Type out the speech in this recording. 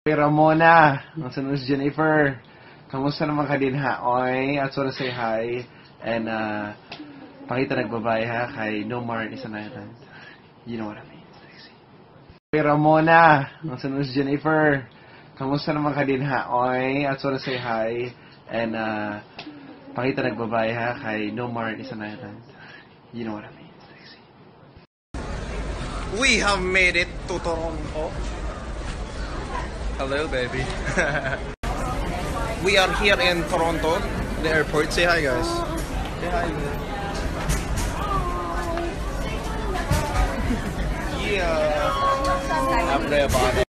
Hey Ramona, ang sunod si Jennifer. Kamusta naman ka din ha? Oy, at so to say hi. And uh, pakita nagbabay ha kay No More is an Island. You know what I mean. Sexy. Hey Ramona, ang sunod si Jennifer. Kamusta naman ka din ha? Oy, at so to say hi. And uh, pakita nagbabay ha kay No More is an Island. You know what I mean. Sexy. We have made it to Toronto. Hello, baby. We are here in Toronto, the airport. Say hi, guys. Say hi, man. Yeah. Everybody.